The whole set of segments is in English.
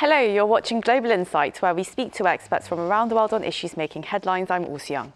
Hello, you're watching Global Insight, where we speak to experts from around the world on issues making headlines. I'm Urs Young.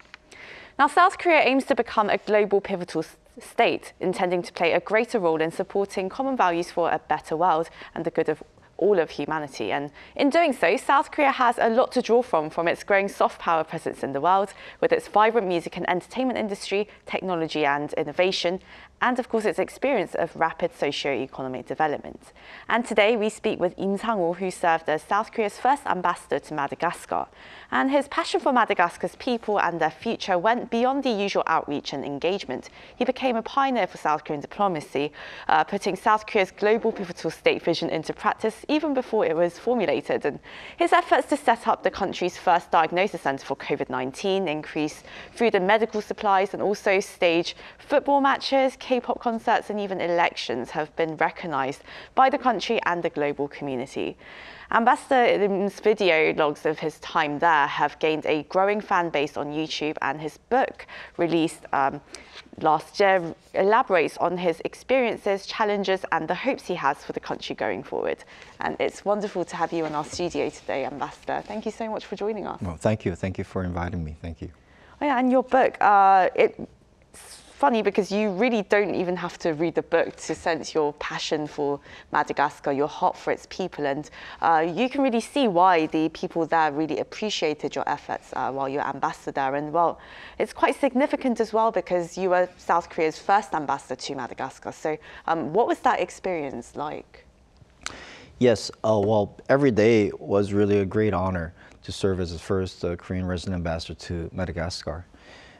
Now, South Korea aims to become a global pivotal state, intending to play a greater role in supporting common values for a better world and the good of all of humanity. And in doing so, South Korea has a lot to draw from from its growing soft power presence in the world, with its vibrant music and entertainment industry, technology and innovation, and of course its experience of rapid socio-economic development. And today we speak with Im Sang-woo, who served as South Korea's first ambassador to Madagascar. And his passion for Madagascar's people and their future went beyond the usual outreach and engagement. He became a pioneer for South Korean diplomacy, uh, putting South Korea's global pivotal state vision into practice even before it was formulated. And his efforts to set up the country's first diagnosis centre for COVID-19, increase food and medical supplies, and also stage football matches, K-pop concerts and even elections have been recognised by the country and the global community. Ambassador Lim's video logs of his time there have gained a growing fan base on YouTube and his book released um, last year elaborates on his experiences, challenges and the hopes he has for the country going forward. And it's wonderful to have you in our studio today, Ambassador. Thank you so much for joining us. Well, thank you. Thank you for inviting me. Thank you. Oh, yeah, and your book, uh, it funny because you really don't even have to read the book to sense your passion for Madagascar, your heart for its people, and uh, you can really see why the people there really appreciated your efforts uh, while you're ambassador. And well, it's quite significant as well because you were South Korea's first ambassador to Madagascar. So, um, what was that experience like? Yes, uh, well, every day was really a great honor to serve as the first uh, Korean resident ambassador to Madagascar.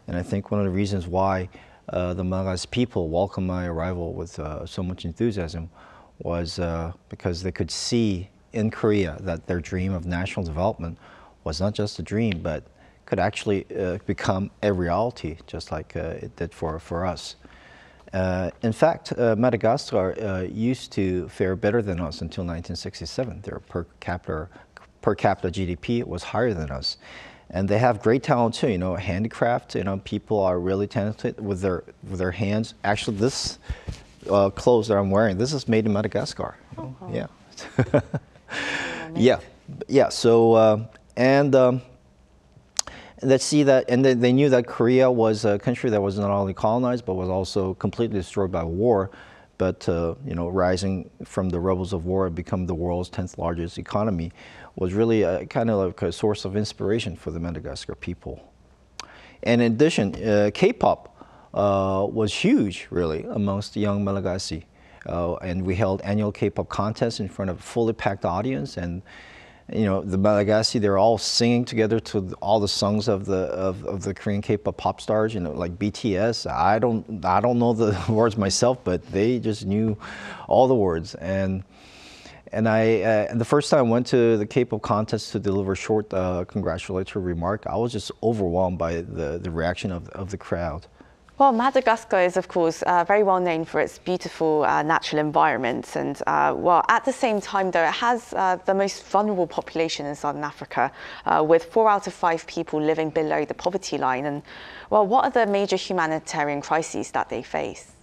And I think one of the reasons why the Malagasy people welcomed my arrival with uh, so much enthusiasm was uh, because they could see in Korea that their dream of national development was not just a dream, but could actually uh, become a reality, just like uh, it did for, for us. Uh, in fact, Madagascar used to fare better than us until 1967. Their per capita, per capita GDP was higher than us and they have great talent too. You know, handicraft. You know, people are really talented with their with their hands. Actually, this uh, clothes that I'm wearing, this is made in Madagascar. Oh. Yeah. yeah, yeah. So uh, and. Um, let's see that, and they, they, knew that Korea was a country that was not only colonized but was also completely destroyed by war. But uh, you know, rising from the rebels of war, become the world's tenth largest economy was really a, kind of like a source of inspiration for the Madagascar people. And in addition, uh, K-pop uh, was huge, really, amongst young Malagasy. Uh, and we held annual K-pop contests in front of a fully packed audience. And, you know, the Malagasy, they're all singing together to all the songs of the, of, of the Korean K-pop pop stars, you know, like BTS. I don't, I don't know the words myself, but they just knew all the words. And and I, uh, and the first time I went to the K-pop contest to deliver a short uh, congratulatory remark, I was just overwhelmed by the, the reaction of, of the crowd. Well, Madagascar is, of course, uh, very well known for its beautiful uh, natural environment. And, uh, well, at the same time, though, it has uh, the most vulnerable population in Southern Africa, uh, with four out of five people living below the poverty line. And, well, what are the major humanitarian crises that they face?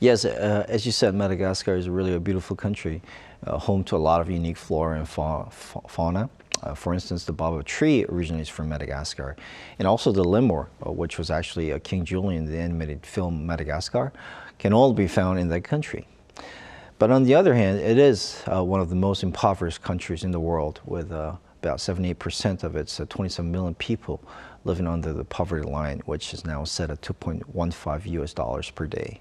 Yes, uh, as you said, Madagascar is really a beautiful country, uh, home to a lot of unique flora and fauna. Uh, for instance, the baobab tree originates from Madagascar, and also the lemur, uh, which was actually a King Julien in the animated film Madagascar, can all be found in that country. But on the other hand, it is uh, one of the most impoverished countries in the world, with uh, about 78% of its 27 million people living under the poverty line, which is now set at 2.15 US dollars per day.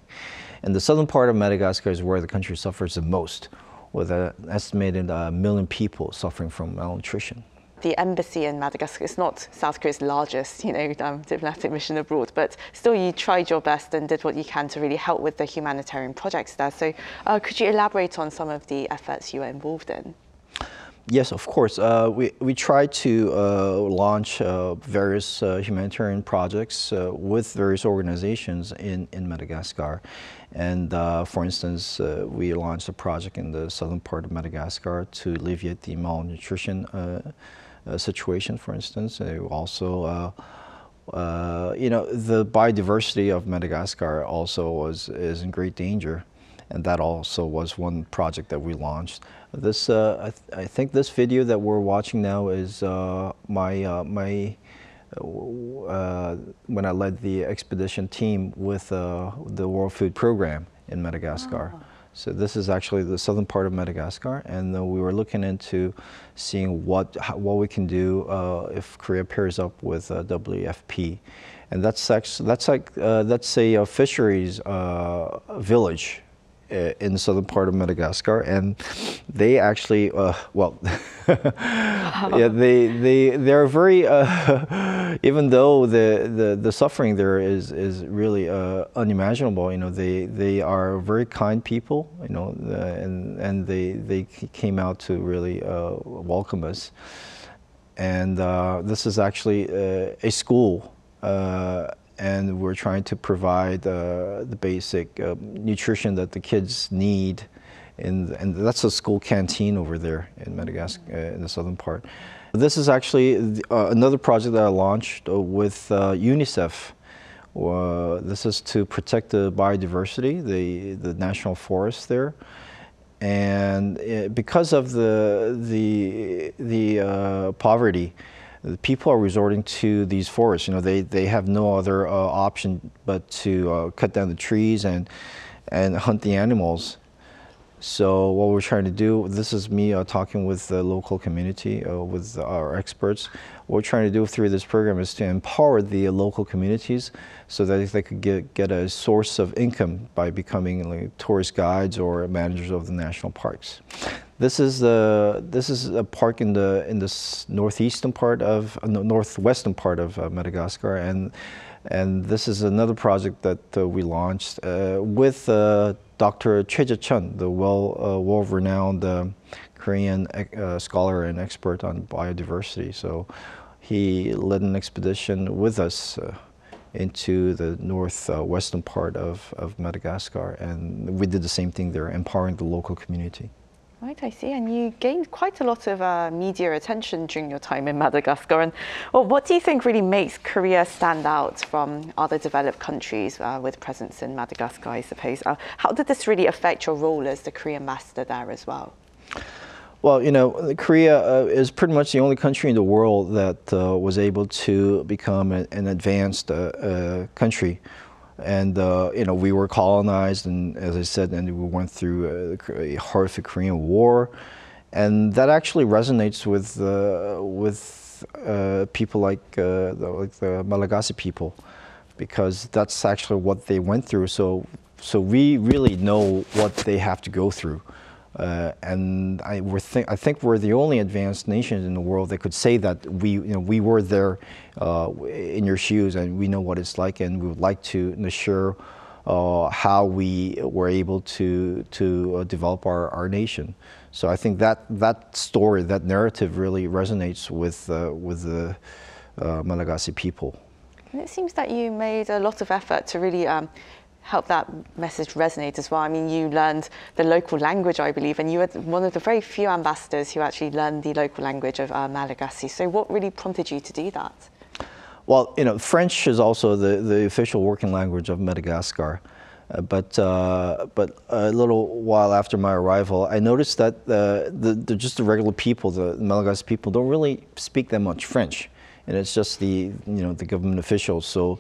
And the southern part of Madagascar is where the country suffers the most, with an estimated uh, million people suffering from malnutrition. The embassy in Madagascar is not South Korea's largest, you know, um, diplomatic mission abroad, but still you tried your best and did what you can to really help with the humanitarian projects there. So uh, could you elaborate on some of the efforts you were involved in? Yes, of course. Uh, we, we try to uh, launch uh, various uh, humanitarian projects uh, with various organizations in, in Madagascar. And uh, for instance, we launched a project in the southern part of Madagascar to alleviate the malnutrition situation, for instance. also, you know, the biodiversity of Madagascar also was, is in great danger. And that also was one project that we launched. This, uh, I, th I, think this video that we're watching now is uh, my, uh, my uh, when I led the expedition team with uh, the World Food Program in Madagascar. Oh. So this is actually the southern part of Madagascar, and uh, we were looking into seeing what how, what we can do uh, if Korea pairs up with uh, WFP, and that's actually, that's like uh, that's a, a fisheries village in the southern part of Madagascar, and they actually, uh, well, yeah, they they they're very, uh, even though the, the the suffering there is is really uh, unimaginable. You know, they they are very kind people. You know, and and they they came out to really uh, welcome us, and uh, this is actually a school and we're trying to provide uh, the basic uh, nutrition that the kids need. In, and that's a school canteen over there in Madagascar, uh, in the southern part. This is actually uh, another project that I launched uh, with uh, UNICEF. this is to protect the biodiversity, the, the national forest there. And because of the, the, the poverty, people are resorting to these forests. You know, they, they have no other uh, option but to uh, cut down the trees and, and hunt the animals. So what we're trying to do, this is me uh, talking with the local community, uh, with our experts. What we're trying to do through this program is to empower the local communities so that they could get, get a source of income by becoming like, tourist guides or managers of the national parks. This is the this is a park in the in the northeastern part of uh, northwestern part of uh, Madagascar, and and this is another project that uh, we launched uh, with uh, Dr. Choe Jae-chun, the well uh, world-renowned Korean scholar and expert on biodiversity. So he led an expedition with us into the northwestern part of, of Madagascar, and we did the same thing there, empowering the local community. Right, I see. And you gained quite a lot of uh, media attention during your time in Madagascar. And well, what do you think really makes Korea stand out from other developed countries uh, with presence in Madagascar, I suppose? Uh, how did this really affect your role as the Korean ambassador there as well? Well, you know, Korea uh, is pretty much the only country in the world that uh, was able to become an advanced uh, country and uh, you know we were colonized and as i said and we went through a, a horrific korean war. And that actually resonates with uh, with uh, people like uh, the, like the malagasy people because that's actually what they went through. So so we really know what they have to go through uh, and I, I, think we're the only advanced nation in the world that could say that we, you know, we were there uh, in your shoes and we know what it's like and we would like to ensure uh, how we were able to, to uh, develop our, our nation. So I think that, that story, that narrative really resonates with, uh, with the uh, Malagasy people. And it seems that you made a lot of effort to really um, help that message resonate as well. I mean, you learned the local language, I believe, and you were one of the very few ambassadors who actually learned the local language of uh, Malagasy. So what really prompted you to do that? Well, you know, French is also the, the official working language of Madagascar. Uh, but uh, but a little while after my arrival, I noticed that uh, the, the, just the regular people, the Malagasy people, don't really speak that much French, and it's just the you know the government officials. So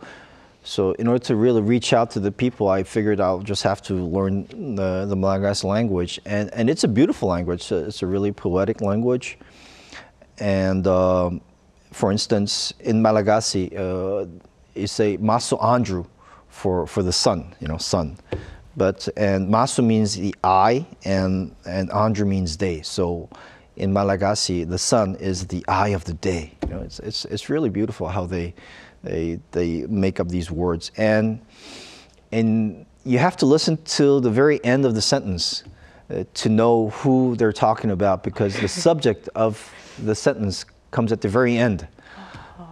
so in order to really reach out to the people, I figured I'll just have to learn the, the Malagasy language. And, and it's a beautiful language. It's a really poetic language. And um, for instance, in Malagasy, uh, you say Masoandro for, for the sun, you know, sun. But, and Maso means the eye and, and andro means day. So in Malagasy, the sun is the eye of the day. You know, it's, it's, it's really beautiful how they, they, they make up these words. And, and you have to listen to the very end of the sentence uh, to know who they're talking about because the subject of the sentence comes at the very end.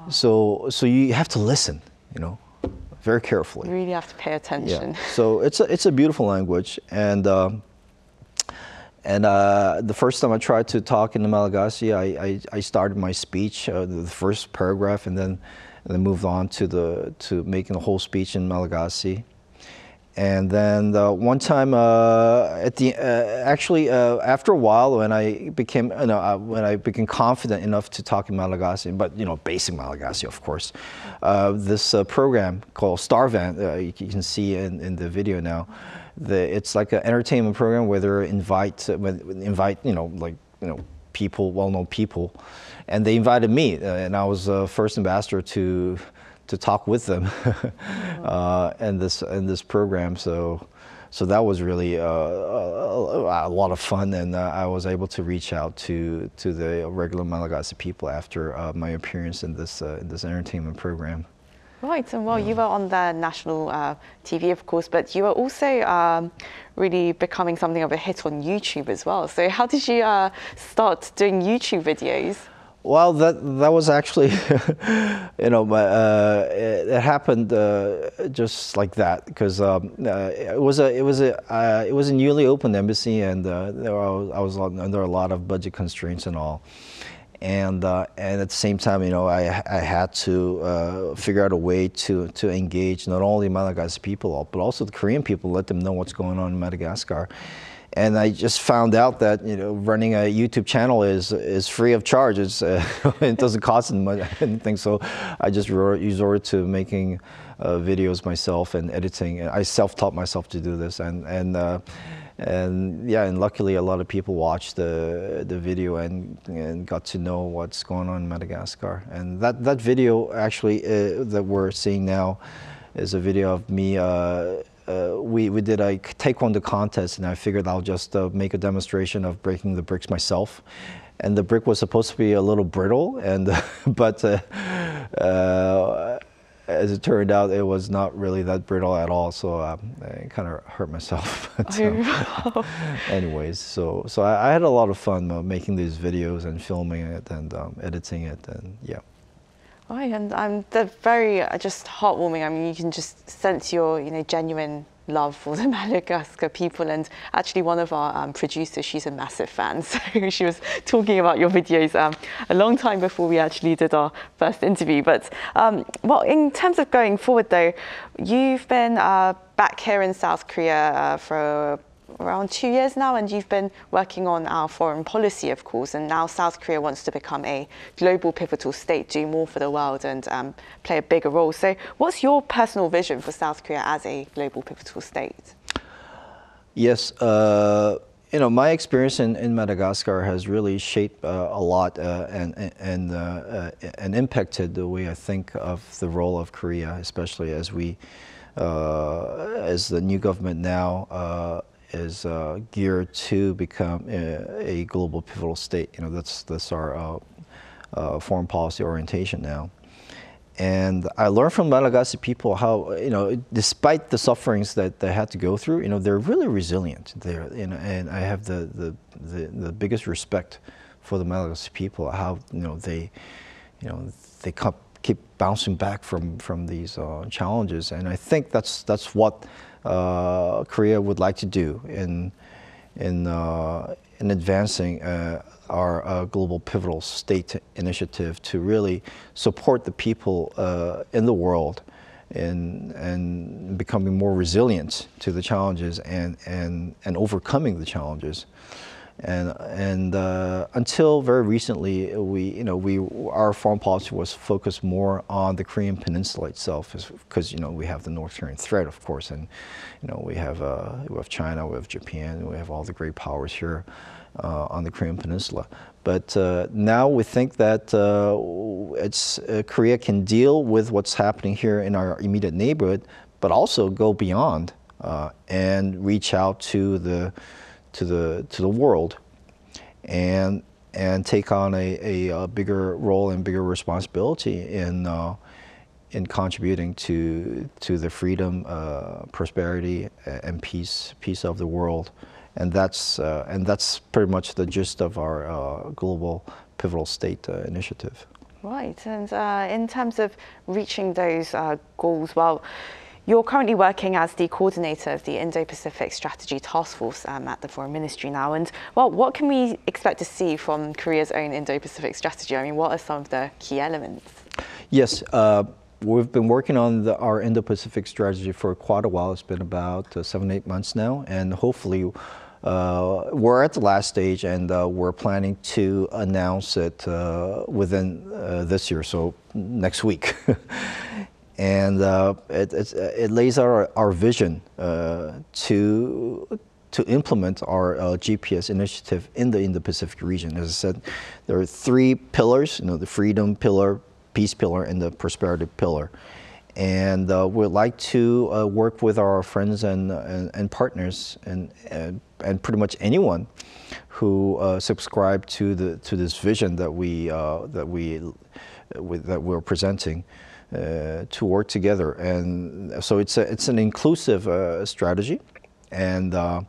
So, so you have to listen, you know, very carefully. You really have to pay attention. Yeah. So it's a, it's a beautiful language. And, uh, and uh, the first time I tried to talk in the Malagasy, I, I, I started my speech, uh, the first paragraph, and then and then moved on to the to making the whole speech in Malagasy. And then the one time uh, at the uh, actually uh, after a while when I became you know, uh, when I became confident enough to talk in Malagasy, but you know basic Malagasy of course, uh, this uh, program called Starvent you, you, can see in, in the video now, the, it's like an entertainment program where they invite invite you know like you know people well-known people, and they invited me and I was the first ambassador to to talk with them uh, in this in this program. So so that was really uh, a, a, lot of fun, and uh, I was able to reach out to to the regular Malagasy people after uh, my appearance in this uh, in this entertainment program. Right, and well, you were on the national uh, TV, of course, but you were also um, really becoming something of a hit on YouTube as well. So, how did you start doing YouTube videos? Well, that that was actually, you know, uh, it, it, happened uh, just like that because um, uh, it was a it was a uh, it was a newly opened embassy and uh, I was under a lot of budget constraints and all, and uh, and at the same time, you know, I I had to figure out a way to to engage not only Malagasy people but also the Korean people, let them know what's going on in Madagascar and I just found out that you know running a YouTube channel is is free of charge. Uh, it doesn't cost much anything. So I just resorted to making uh, videos myself and editing. I self-taught myself to do this, and and uh, and yeah, and luckily a lot of people watched the the video and and got to know what's going on in Madagascar. And that that video actually uh, that we're seeing now is a video of me uh, uh, we, we did a taekwondo contest and I figured I'll just uh, make a demonstration of breaking the bricks myself. And the brick was supposed to be a little brittle, and but uh, uh, as it turned out, it was not really that brittle at all. So um, I kind of hurt myself. so, anyways, so so I, I, had a lot of fun uh, making these videos and filming it and um, editing it, and yeah. Right, and um, they're very uh, just heartwarming. I mean, you can just sense your, you know, genuine love for the Madagascar people. And actually, one of our um, producers, she's a massive fan. So she was talking about your videos um, a long time before we actually did our first interview. But um, well, in terms of going forward, though, you've been uh, back here in South Korea uh, for around two years now, and you've been working on our foreign policy, of course, and now South Korea wants to become a global pivotal state, do more for the world and um, play a bigger role. So, what's your personal vision for South Korea as a global pivotal state? Yes. Uh, you know, my experience in, in Madagascar has really shaped uh, a lot uh, and and uh, uh, and impacted the way I think of the role of Korea, especially as we, uh, as the new government now is uh, geared to become a, a, global pivotal state. You know, that's that's our uh, uh, foreign policy orientation now. And I learned from Malagasy people how, you know, despite the sufferings that they had to go through, you know, they're really resilient. They're, you know, and I have the, the, the, the biggest respect for the Malagasy people, how, you know, they, you know, they keep bouncing back from, from these uh, challenges. And I think that's, that's what uh, Korea would like to do in in uh, in advancing uh, our uh, global pivotal state initiative to really support the people uh, in the world in and becoming more resilient to the challenges and and and overcoming the challenges and and uh, until very recently, we you know we our foreign policy was focused more on the Korean Peninsula itself, because you know we have the North Korean threat, of course, and you know we have uh, we have China, we have Japan, we have all the great powers here uh, on the Korean Peninsula. But uh, now we think that uh, it's uh, Korea can deal with what's happening here in our immediate neighborhood, but also go beyond and reach out to the to the to the world, and and take on a, a, a bigger role and bigger responsibility in uh, in contributing to to the freedom, uh, prosperity, and peace peace of the world, and that's uh, and that's pretty much the gist of our uh, global pivotal state uh, initiative. Right, and uh, in terms of reaching those goals, well you're currently working as the coordinator of the Indo-Pacific Strategy Task Force um, at the Foreign Ministry now. And well, what can we expect to see from Korea's own Indo-Pacific strategy? I mean, what are some of the key elements? Yes. Uh, we've been working on the, our Indo-Pacific strategy for quite a while. It's been about uh, seven, eight months now, and hopefully uh, we're at the last stage, and uh, we're planning to announce it uh, within uh, this year, so next week. and uh, it, it, lays out our, our vision to to implement our uh, GPS initiative in the Indo-Pacific region. As I said, there are three pillars, you know, the freedom pillar, peace pillar, and the prosperity pillar. And uh, we'd like to uh, work with our friends and, and, and partners and, and, and, pretty much anyone who uh, subscribe to, the, to this vision that, we, uh, that, we, that we're presenting. Uh, to work together. And so it's, a, it's an inclusive uh, strategy and uh,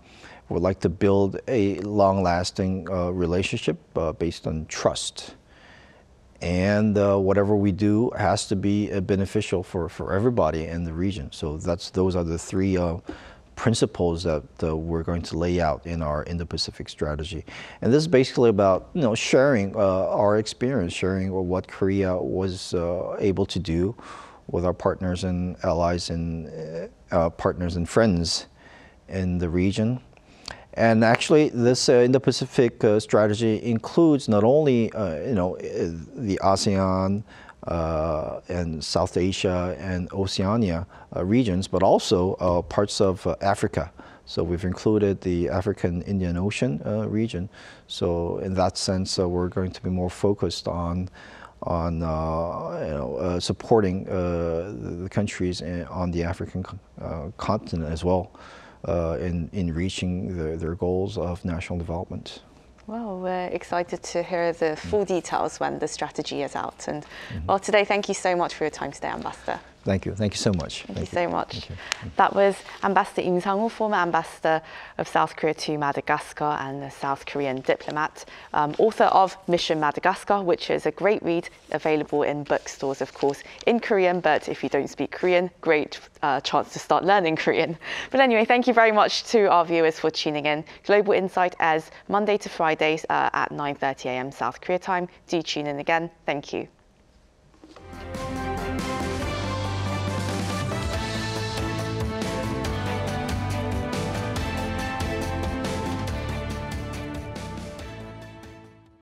would like to build a long-lasting uh, relationship uh, based on trust. And uh, whatever we do has to be beneficial for, for everybody in the region. So that's those are the three principles that we're going to lay out in our Indo-Pacific strategy. And this is basically about you know sharing our experience, sharing what Korea was able to do with our partners and allies and partners and friends in the region. And actually, this uh, Indo-Pacific uh, strategy includes not only, uh, you know, uh, the ASEAN uh, Uh, and South Asia and Oceania uh, regions, but also uh, parts of uh, Africa. So we've included the African Indian Ocean region. So in that sense, we're going to be more focused on on you know, supporting the countries on the African continent as well uh, in, in reaching the, their goals of national development. Well, we're excited to hear the full details when the strategy is out. And mm -hmm. well, today, thank you so much for your time today, Ambassador. Thank you. Thank you so much. Thank, Thank you, you, so much. That was Ambassador Im Sang-woo, former ambassador of South Korea to Madagascar and a South Korean diplomat, um, author of Mission Madagascar, which is a great read available in bookstores, of course, in Korean. But if you don't speak Korean, great uh, chance to start learning Korean. But anyway, thank you very much to our viewers for tuning in. Global Insight airs Monday to Fridays uh, at 9:30 a.m. South Korea time. Do tune in again. Thank you.